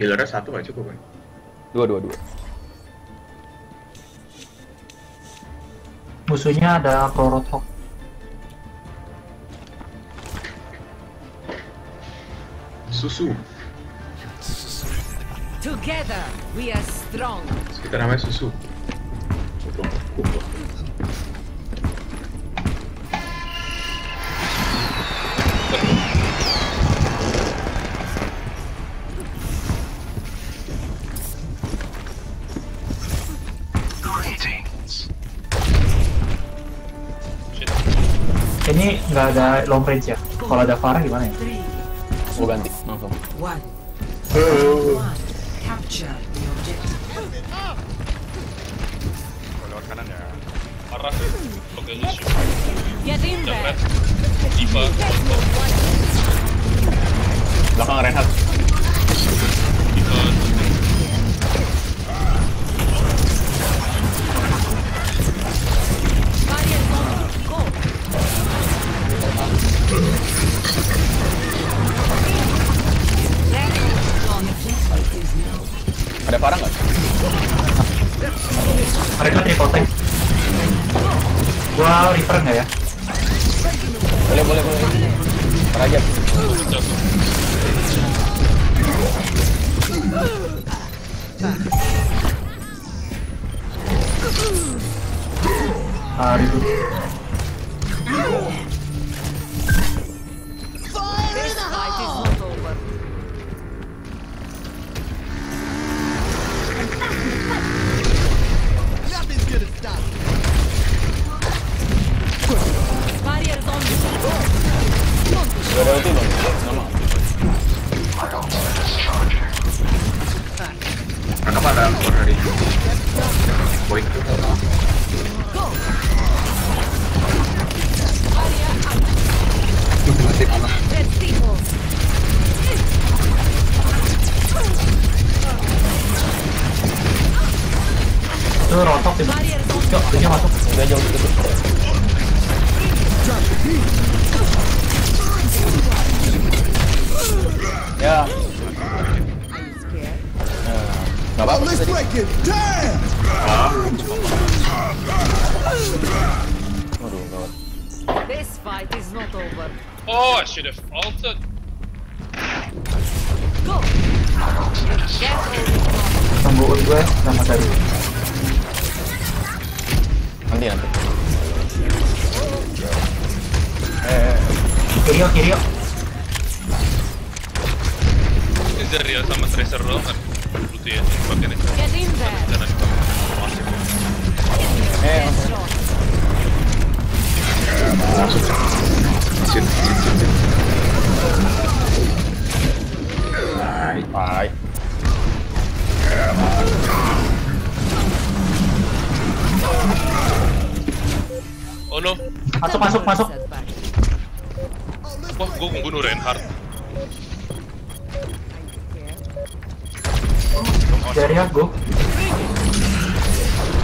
Healernya satu nggak cukup kan? Dua, dua, dua. Musuhnya ada Roadhog. Susu. Together, we are strong. Kita namanya susu. Goblok, goblok. Nggak ada long range ya? Kalau ada Farah gimana ya? Gua ganti langsung. lewat kanan ya. Parah. Oke, in Jambret. there. Diva. Tonton. Belakang Reinhardt. Diva. Ada parah nggak? Mereka triple tank. Gua return nggak ya? Boleh, boleh, boleh. Parah aja. Jatuh. Ah, ribut. Tungguin gue sama tadi. Nanti nanti. Eh, Kiri kiri yuk. Sama Tracer doang kan? Ya, pakai nih. Jangan masuk. eh, Headshot. Masuk. Sit, sit, sit, sit. Baik. Bye. Oh no. Masuk, masuk, masuk. Setback. Wah, gue membunuh Reinhardt. Dari ya, go.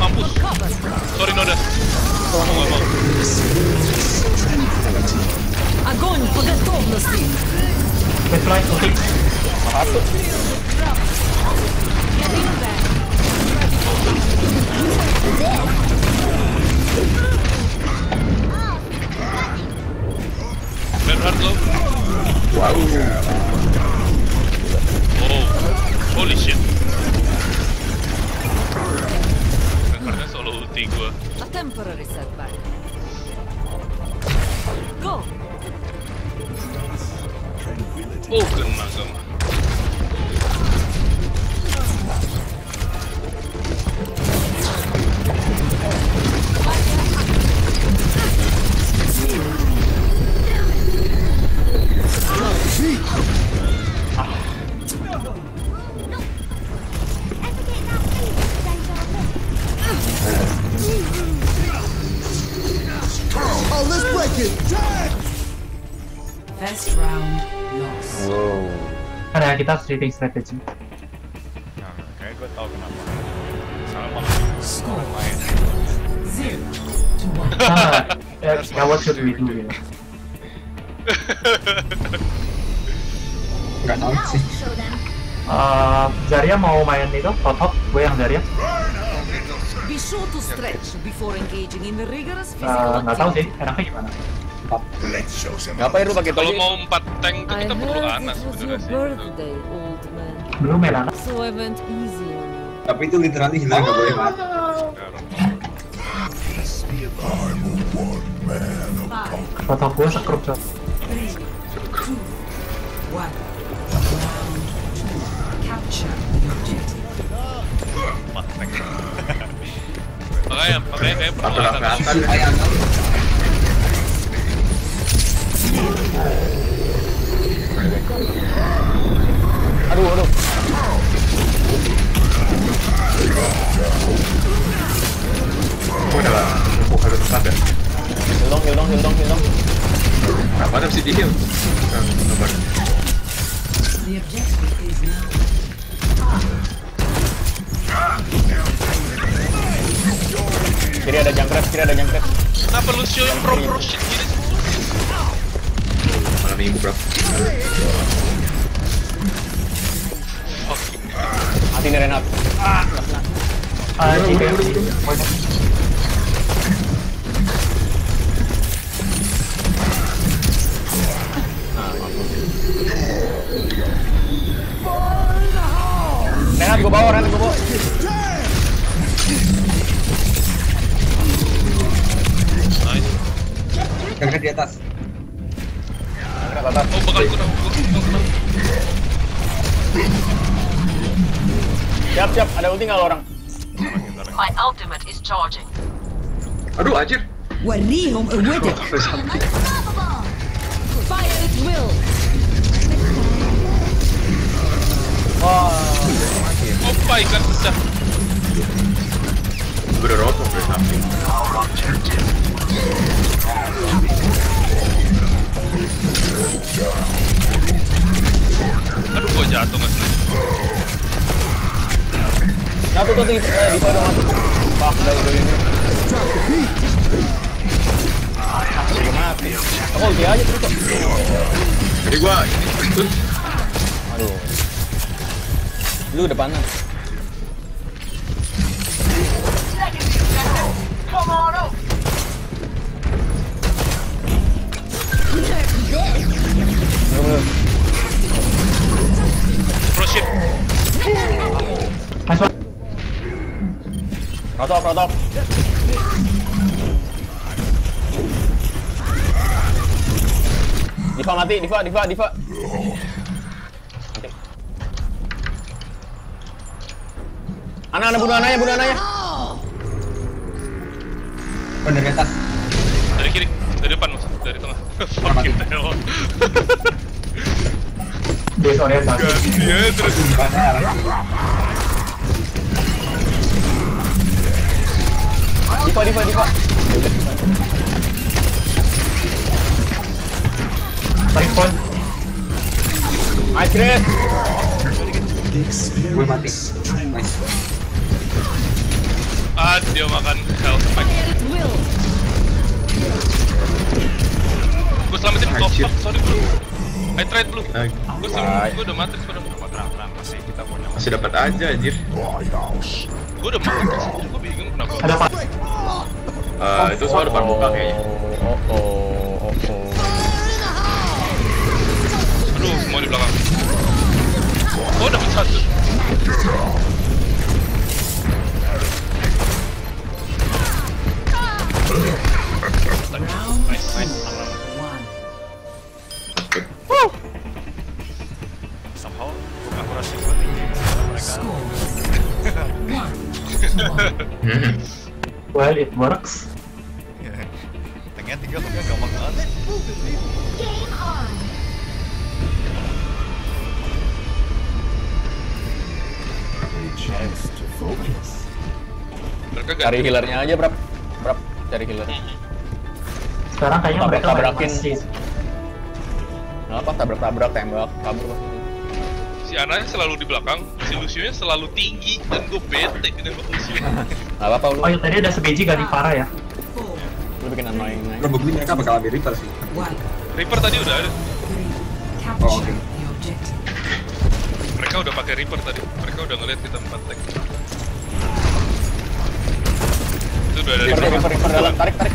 Mampus. Cover. Sorry Noda. Aku nggak mau. Огонь по готовности. Red fly, Reinhardt low. Wow. Oh, holy shit. Reinhardtnya solo ulti. A temporary setback. Go. Oh. First round lost. Wow. Ada kita sleeping strategy. Nah, kayak gue tau kenapa. Soalnya malah Score main. zero to one. Nah, now what should we do gitu. Nggak tahu sih. Eh, Zarya mau main itu, Roadhog, gue yang Zarya. Be sure to stretch before engaging in the rigorous physical nggak tahu sih, enaknya gimana. Ngapain lu pakai Kalau mau empat tank tuh kita perlu heard Ana it was sebenarnya your sih. birthday, old man. Belum main anak. So. Tapi itu literally hilang nggak boleh mati. Roadhog gue sekrup. Makanya, makanya kayak perlu Aku Aduh, aduh. Aku udah lah. Aku harus tetap ya. Heal dong, heal dong, heal dong, heal dong. Apa ada mesti di heal? Nah, sabar. Kiri ada jangkret, kiri ada jangkret. Kenapa lu show yang pro pro shit gini sih? Malam minggu bro. จีเนอรนะครับอ่าจีเนอร์ Maximum awaited. Fire at will. 와. 오빠 이거 진짜. 브르로토 브르삼. 하루 거지 안 동안. 나도 저기 리바이브 하고. 막 나도 저기. Aku ulti aja terus kok. Jadi gua Aduh. Lu depanan. Nice one. Rotok, rotok. Diva mati, Diva, Diva, Diva. Mati. Ana, ana bunuh ananya, bunuh ananya. Bener di atas. Dari kiri, dari depan maksud, dari tengah. Fucking hell. Disorientasi. Iya, terus. Diva, Diva, Diva. Tarik point. Nice, Chris. Gue mati. Nice. Ah, dia makan health will Gue selamatin. Oh, fuck, sorry bro. I tried blue. Gue selamatin, gue udah matrix, gue udah masih dapat aja anjir. Gue udah matrix, gue bingung kenapa. Ada apa? Eh, itu soal depan muka kayaknya. Oh, oh, oh, Semua di belakang. Oh, dapet satu. Nice, nice. Well, it works. Cari healernya aja, Brap. Brap, cari healer. Sekarang kayaknya Tabrak- mereka tabrakin. Kenapa tabrak-tabrak, tembak, kabur. Si Ana selalu di belakang, si Lucio-nya selalu tinggi dan gue bete dengan Lucio. Gak apa-apa lu. Oh, yang tadi ada sebiji ganti parah ya. Lu bikin annoying. Probably mereka bakal ambil Reaper sih. One Reaper tadi udah ada. Oh, Capture okay. Mereka udah pakai Reaper tadi. Mereka udah ngeliat kita empat tank. Itu udah Reaper, Reaper dalam. Tarik, tarik.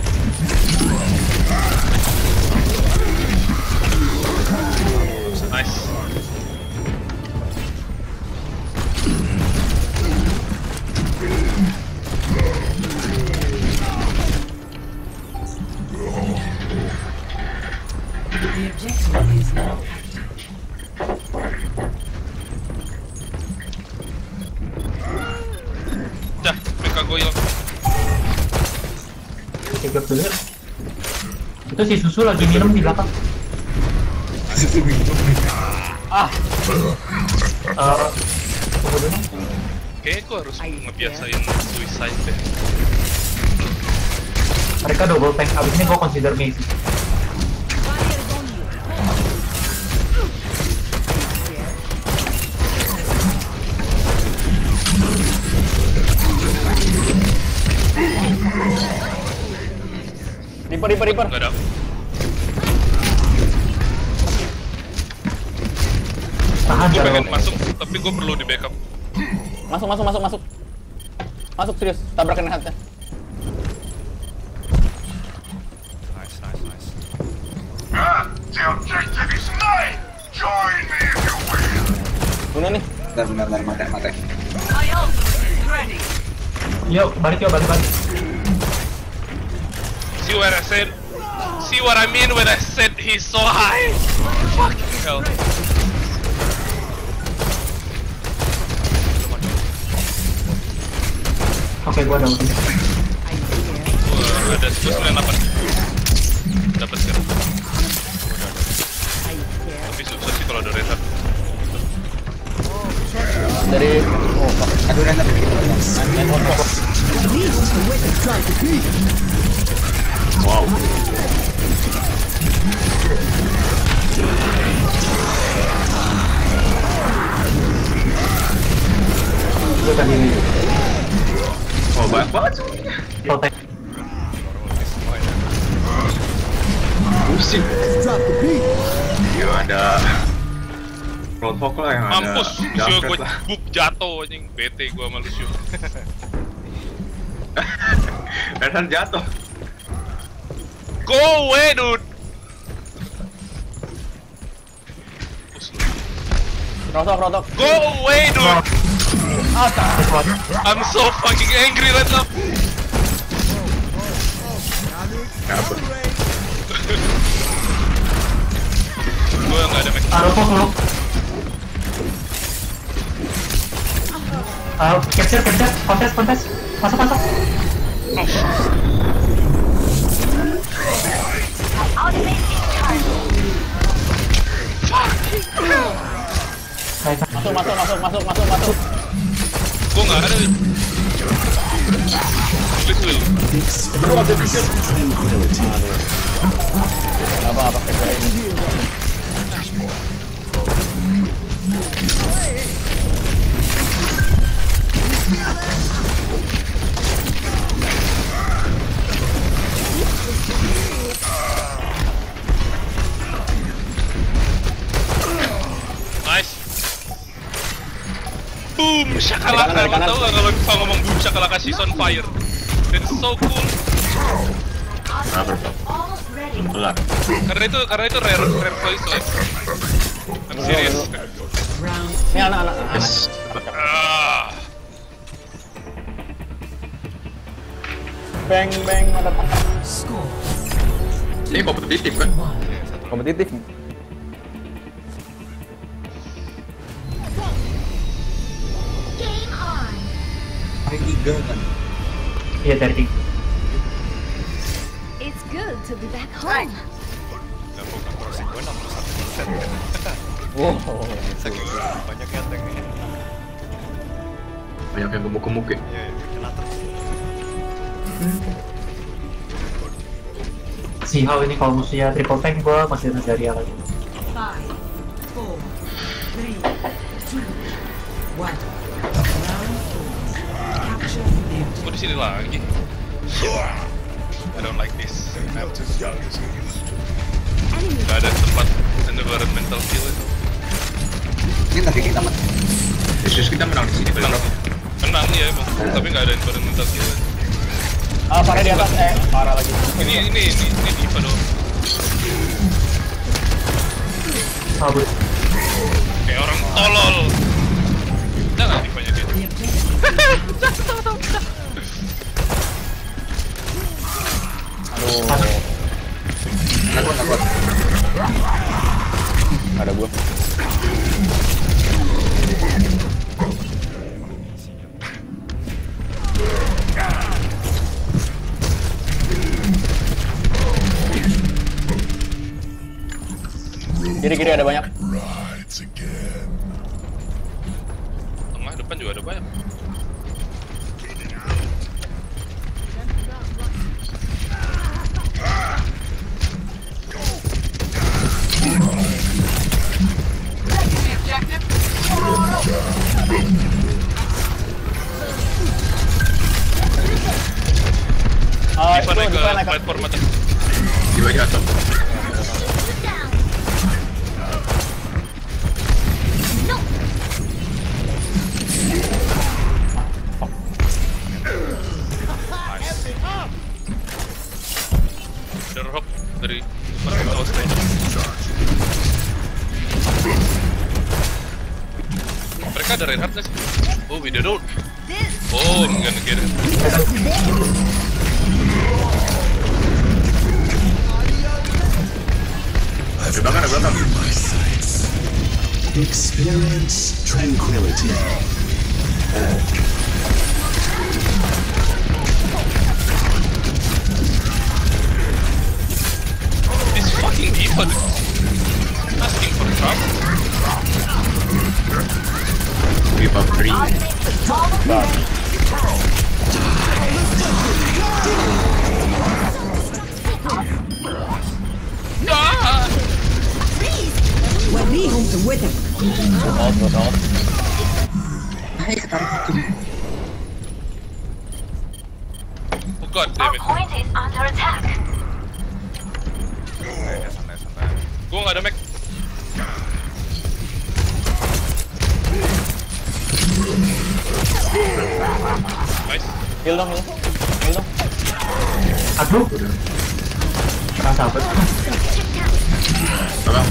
Nice. The objective is now Itu si susu lagi minum di belakang. Ah, Eh. Kayaknya gua harus ngebiasain suicide deh. Mereka double tank. Abis ini gua consider me sih. Reaper, Reaper, Reaper. Gak ada. Gue pengen masuk, tapi gue perlu di backup. Masuk, masuk, masuk, masuk. Masuk serius, tabrakan hatnya. Nice, nice, nice. Bunuh nih. Bentar, bentar, bentar, mati, mati. Yuk, balik yuk, balik balik. See what I said? See what I mean when I said he's so high? Fucking hell. Oke, gua ada ulti. Wah, ada 98. Dapat sekarang. Tapi susah sih kalau ada. Dari oh. Aduh, hotspot. Gua tadi Oh banyak banget. tank. Pusing. Drop the beat. Ya ada. Roadhog lah yang ada. Mampus, Lucio Junkrat gue buk jatuh anjing. Bete gue sama Lucio. Reinhardt jatuh. Go away, dude! Mampus. Rotok, rotok. Go away, dude! I'm so fucking angry right now. Gue nggak ada make. Ah, Rotok lu. Ah, capture, capture, kontes, kontes. Masuk, masuk. Oh, Nice. Masuk, masuk, masuk, masuk, masuk, masuk. gue nggak ada. Please, Will. Gak apa-apa, pakai ini. Nice. Boom, shakalaka. Lo kanan. tau gak kalau bisa ngomong boom shakalaka she's on fire? That's so cool. Kenapa bro? Kelar. Karena itu karena itu rare rare voice line. I'm serious. Ini anak-anak. anak. Yes. Ah, Bang, bang, ada Ini kompetitif kan? kompetitif. Tiga kan. Iya, dari tiga. It's good to be back home. Bukan crossing gue 61 persen. Wow. Saking banyaknya tanknya. Banyak yang gemuk-gemuk ya. Iya, iya, kena terus. Si Hao ini kalau musuhnya triple tank, gua masih Nazaria lagi. Five, four, three, two, one. Gue di sini lagi. I don't like this. Gak ada tempat environmental kill itu. Ini tadi kita mati. Terus kita menang di sini Menang. Menang ya emang, tapi nggak ada environmental kill. Ah, parah di atas. Eh, parah lagi. Ini ini ini ini diva doang. Sabut. Kayak orang tolol. Udah nggak divanya dia? Ada gua. Kiri kiri ada banyak. Mereka ada Reinhardt nggak sih? Oh, we don't. Oh, I'm gonna get it. Ada belakang, ada belakang. Experience tranquility. This fucking diva dude. asking for trouble. Give up three. Ah! وريهم قوتك Out, out, out. Hai, ketarik itu. Oh god damn it. Point is under attack. Santai, santai, santai. Heal dong, heal. Heal dong. Aduh. Kena sabut. Belakang.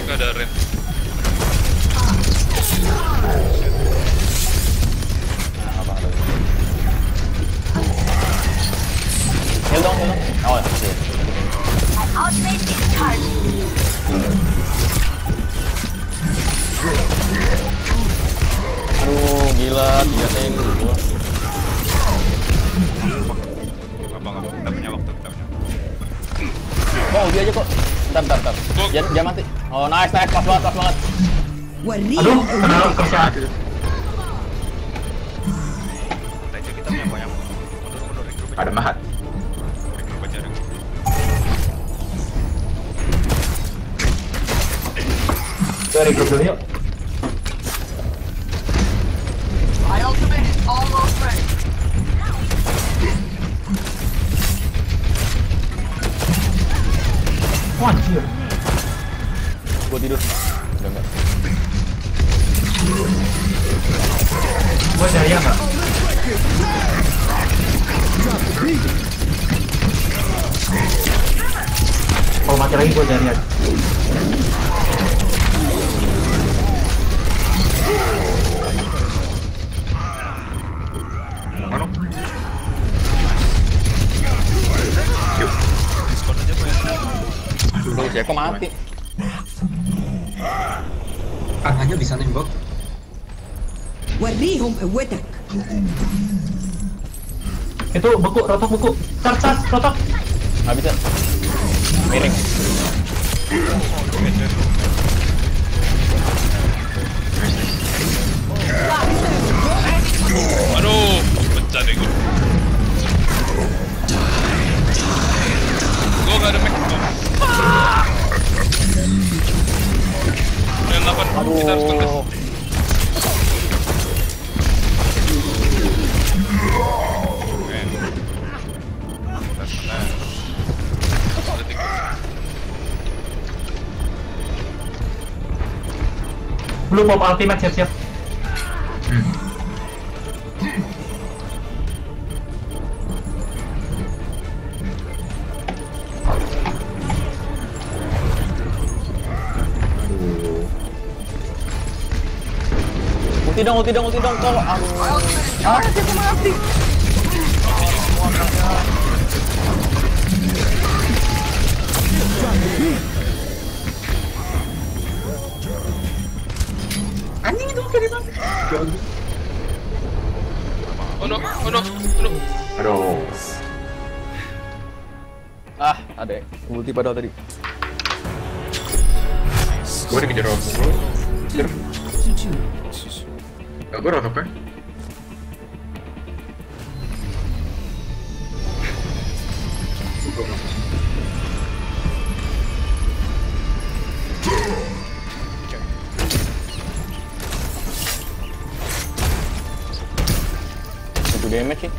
Mereka ada Ren. Heal dong, heal dong. Oh, is charged. Gila, dia tank kita punya waktu, kita punya. Oh, dia aja kok. Bentar, bentar, bentar. Jangan, jangan mati. Oh, nice, nice, pas banget, pas banget. Aduh, kenal kerja. Nah, kita punya banyak. Ada mahat. Sorry, grup dulu yuk. Tidur. Udah enggak. Gua cari yang nggak? Kalau mati lagi gua cari gua ya. Jeko mati tangannya bisa nembok. itu beku rotok beku. Car car rotok. Nggak bisa. Miring. Aduh pecah deh gue gue gak ada mech dan 8, kita harus tunggu. Aduh. Blue pop ultimate siap-siap. Ulti dong, ulti dong, ulti dong. Tolong. Aduh. Ah, siapa mati? Anjing itu? Oh no, oh no, oh no. Aduh. Ah, ada. Ulti padahal tadi. Gue dikejar orang. Rotok kan? Satu damage sih.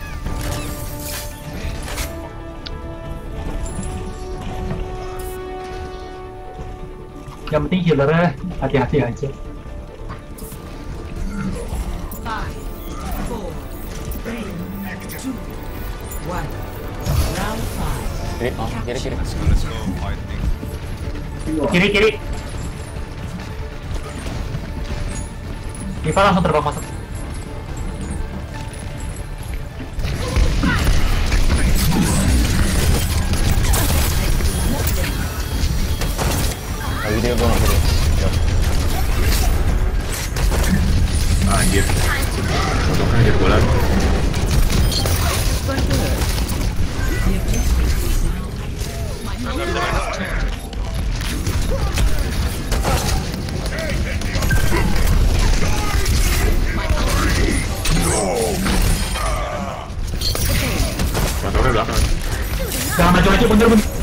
Yang penting healernya hati-hati aja. Kiri, oh, kiri, kiri. Kiri kiri. Diva langsung terbang masuk. Jangan maju-maju mundur mundur. Oh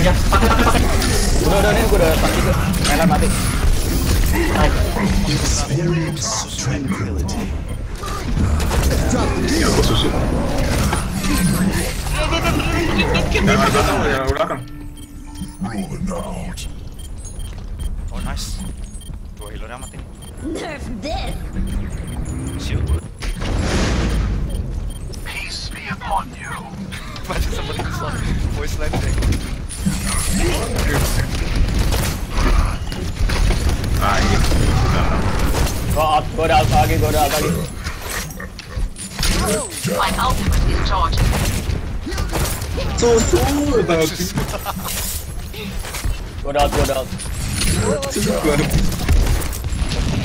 aja. Pakai pakai pakai. Udah, udah, nih gue udah mati tuh. Mainan mati. Jangan belakang. Oh nice. Dua healernya mati. Nerf this. Shield. Peace be upon you. Imagine somebody just like voice line thing. Lagi, gue udah out lagi. My ultimate is charging. Udah out. Susu banget.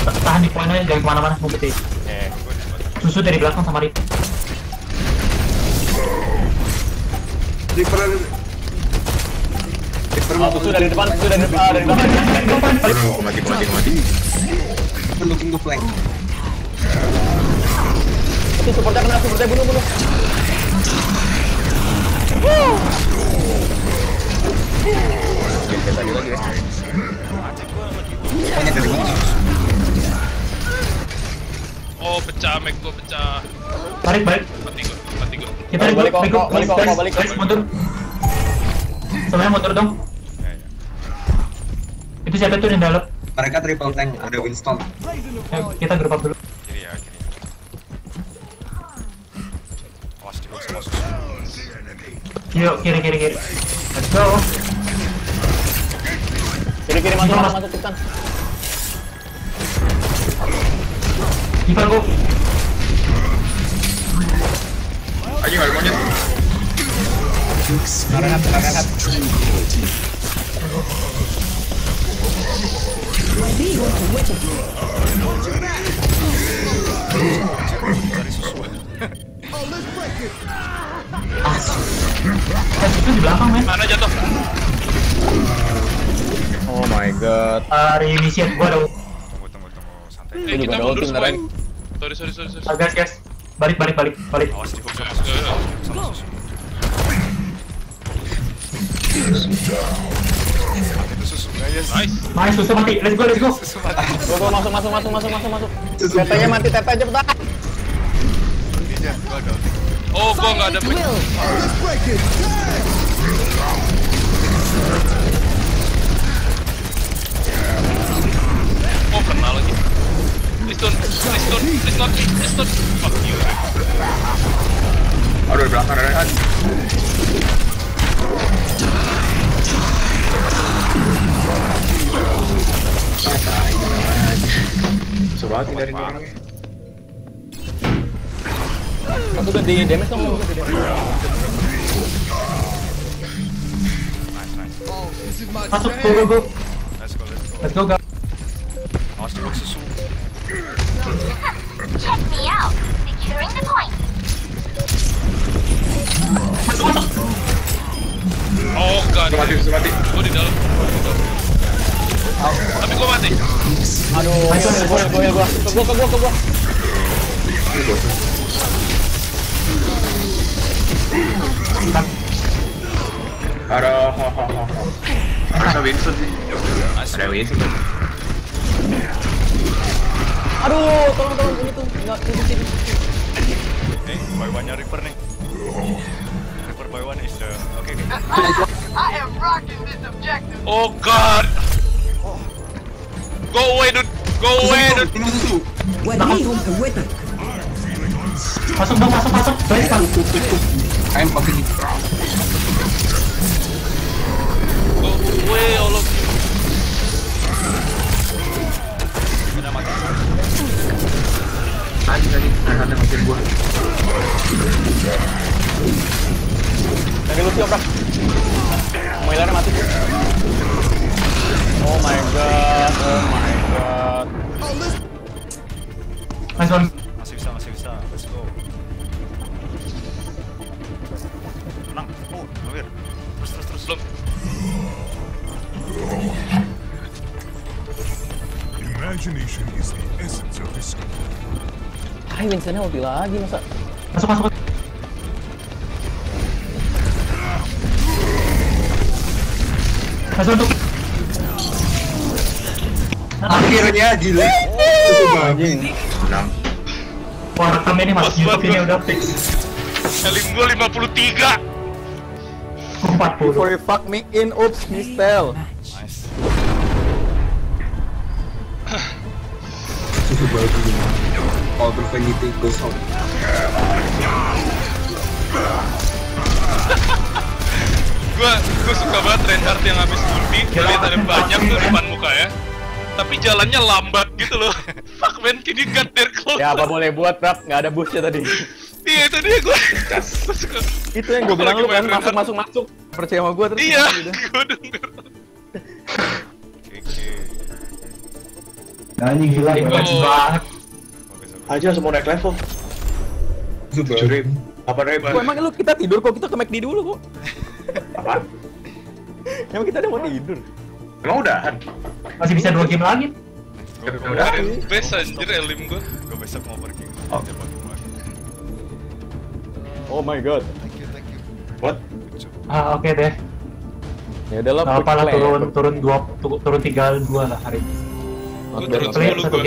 Tahan di poinnya jangan ke mana-mana mau putih. Eh, Susu dari belakang sama Rip. Mau oh, dari depan, susu dari depan, dari depan. Aduh, mati, mati, mati. pendukung gue flank. Itu supportnya kena, supportnya bunuh, bunuh. Oke, lagi lagi ya. Pokoknya dari mana? Oh pecah, make gue pecah. Balik balik. Mati gue, mati gue. Kita Balik, ribut, balik, ribut, kok, balik, kok, guys, balik, guys, mundur. Semuanya mundur dong. Ya ya. Itu siapa tuh yang dalam? Mereka triple tank, ada Winston. Eh, kita grup up dulu. Kiri ya, kiri. Awas di sama susu. Yuk, kiri kiri kiri. Let's go. Kiri kiri masuk, masuk, masuk, cepetan. Ivan go. Di belakang men. Mana jatuh? Oh my god. Uh, reinitiate gua ada. Tunggu tunggu tunggu santai. Eh, Ini kita mundur ulti semua. beneran. Sorry, sorry, sorry, sorry. Guys guys, balik balik balik balik. Awas di hook sama Eh, susu. eh, Sama susu. Itu susu guys. Nice. Nice, susah mati. Let's go, let's go. Susu mati. Go go masuk masuk masuk masuk masuk masuk. Tetanya mati tete cepetan. Ninja, gua ada. Oh, gua nggak ada. Oh, kena lagi. Please don't, please don't, please not, please not. Fuck you. Aduh, di belakang ada Han. Susah banget ini dari ini orangnya. Masuk ganti damage dong. ganti damage. Nice, nice. Masuk, go go go. Let's go, let's go. Let's go guys. Awas di hook susu. Check me out. Securing the point. Oh, god. Susah mati, mati. Gua di dalam. Tapi gua mati. Aduh, gua heal gua heal gua. Ke gua ke gua ke gua. Ada, ha ha ha ha. Ada Winston sih. Ada Winston. Aduh, tolong tolong ini tuh. Enggak ini sini. Eh, buy one-nya Reaper nih. Reaper buy one is the... Oke, oke. I am rocking this objective. Oh, god. Go away, dude. Go away, dude. Masuk dong, masuk masuk. Baik kan. I'm fucking. Go away, all of you. Udah mati. Anjing tadi, Han yang ngekill gua. Dari Lucio, Bro. Moilernya mati. Oh my god. Oh my god. Nice one. Masih bisa, masih bisa. Let's go. Tenang. Oh, ngawir. Terus, terus, terus. Belum. Imagination is the essence of discovery. Hai Winstonnya ulti lagi masa. Masuk masuk. Nice tuh. Akhirnya gila. Enam. Wah, rekam ini masuk Bos YouTube ini udah fix. Elim gua 53. 40. Before you fuck me in, oops, mistel. Nice. Susu banget. All profanity goes out. Reinhardt yang habis ulti, lihat ada banyak tuh depan muka ya. Tapi jalannya lambat gitu loh. Fuck man, can you cut their close? Ya apa boleh buat, Rap? Nggak ada bushnya tadi. Iya itu dia suka. Itu yang gue Gua bilang lu kan main masuk Reinhardt. masuk masuk. Percaya sama gue terus. Iya, gitu. gua denger. Oke, oke. Anjing gila, hebat banget. Aja semua naik level. Tujuh ribu. Apa ribu? Kok emang lu kita tidur kok kita ke McD dulu kok. Apa? Emang kita ada mau tidur. Emang udahan? Masih bisa dua game lagi. Gua- Udah. best anjir Elim gua. Gua besok mau pergi. Oh. Oh my god. Thank you, thank you. What? Ah, oke deh. Ya udah lah, play. turun turun dua tu- turun tiga dua lah hari ini. Turun Play 10 satu gua.